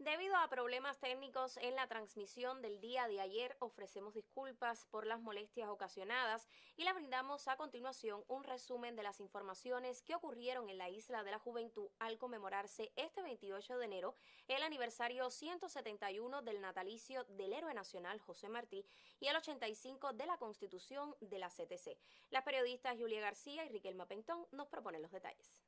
Debido a problemas técnicos en la transmisión del día de ayer, ofrecemos disculpas por las molestias ocasionadas y le brindamos a continuación un resumen de las informaciones que ocurrieron en la Isla de la Juventud al conmemorarse este 28 de enero el aniversario 171 del natalicio del héroe nacional José Martí y el 85 de la Constitución de la CTC. Las periodistas Julia García y Riquelma Pentón nos proponen los detalles.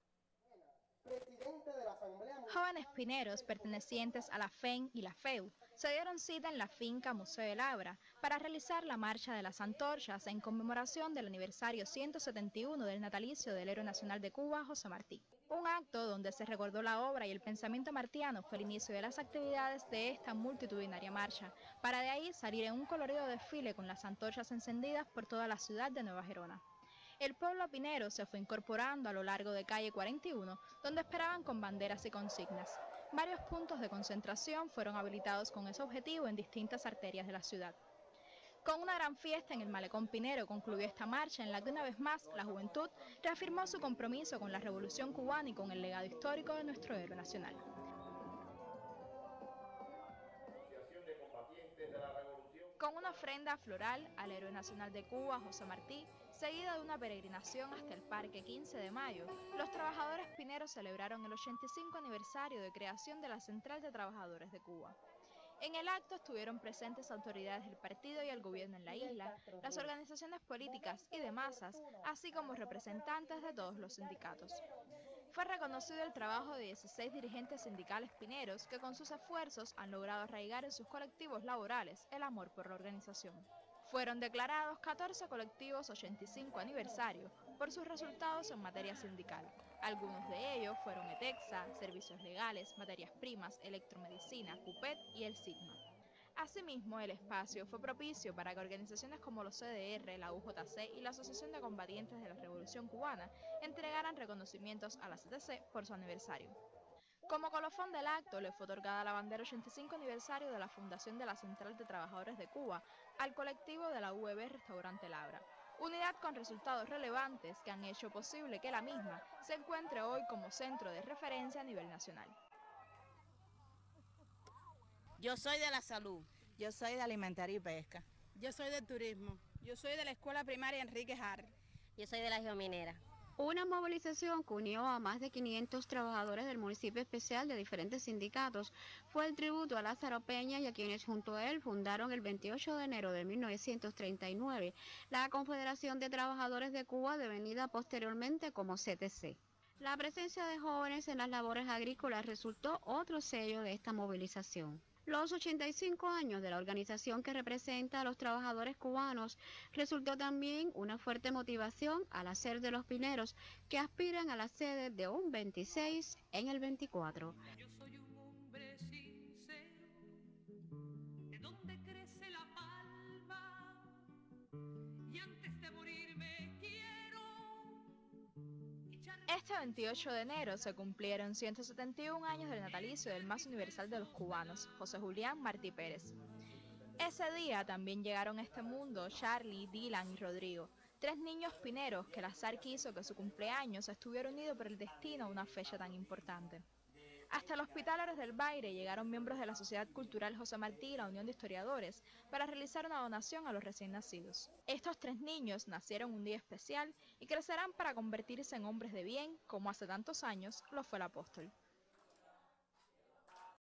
Jóvenes pineros pertenecientes a la FEN y la FEU se dieron cita en la finca Museo de Labra para realizar la Marcha de las Antorchas en conmemoración del aniversario 171 del natalicio del héroe nacional de Cuba, José Martí. Un acto donde se recordó la obra y el pensamiento martiano fue el inicio de las actividades de esta multitudinaria marcha, para de ahí salir en un colorido desfile con las antorchas encendidas por toda la ciudad de Nueva Gerona. El pueblo pinero se fue incorporando a lo largo de calle 41, donde esperaban con banderas y consignas. Varios puntos de concentración fueron habilitados con ese objetivo en distintas arterias de la ciudad. Con una gran fiesta en el Malecón Pinero concluyó esta marcha en la que una vez más la juventud reafirmó su compromiso con la revolución cubana y con el legado histórico de nuestro héroe nacional. Con una ofrenda floral al héroe nacional de Cuba, José Martí, seguida de una peregrinación hasta el Parque 15 de Mayo, los trabajadores pineros celebraron el 85 aniversario de creación de la Central de Trabajadores de Cuba. En el acto estuvieron presentes autoridades del partido y el gobierno en la isla, las organizaciones políticas y de masas, así como representantes de todos los sindicatos. Fue reconocido el trabajo de 16 dirigentes sindicales pineros que con sus esfuerzos han logrado arraigar en sus colectivos laborales el amor por la organización. Fueron declarados 14 colectivos 85 aniversario por sus resultados en materia sindical. Algunos de ellos fueron ETEXA, Servicios Legales, Materias Primas, Electromedicina, CUPET y el SIGMA. Asimismo, el espacio fue propicio para que organizaciones como los CDR, la UJC y la Asociación de Combatientes de la Revolución Cubana entregaran reconocimientos a la CTC por su aniversario. Como colofón del acto, le fue otorgada la bandera 85 aniversario de la fundación de la Central de Trabajadores de Cuba al colectivo de la UEB Restaurante Labra. Unidad con resultados relevantes que han hecho posible que la misma se encuentre hoy como centro de referencia a nivel nacional. Yo soy de la salud. Yo soy de alimentaria y pesca. Yo soy de turismo. Yo soy de la escuela primaria Enrique Jar. Yo soy de la geominera. Una movilización que unió a más de 500 trabajadores del municipio especial de diferentes sindicatos fue el tributo a Lázaro Peña y a quienes junto a él fundaron el 28 de enero de 1939 la Confederación de Trabajadores de Cuba, devenida posteriormente como CTC. La presencia de jóvenes en las labores agrícolas resultó otro sello de esta movilización. Los 85 años de la organización que representa a los trabajadores cubanos resultó también una fuerte motivación al hacer de los pineros que aspiran a la sede de un 26 en el 24. Yo soy este 28 de enero se cumplieron 171 años del natalicio del más universal de los cubanos, José Julián Martí Pérez. Ese día también llegaron a este mundo Charlie, Dylan y Rodrigo, tres niños pineros que el azar quiso que su cumpleaños estuviera unido por el destino a una fecha tan importante. Hasta el Hospital del Baire llegaron miembros de la Sociedad Cultural José Martí y la Unión de Historiadores para realizar una donación a los recién nacidos. Estos tres niños nacieron un día especial y crecerán para convertirse en hombres de bien, como hace tantos años lo fue el apóstol.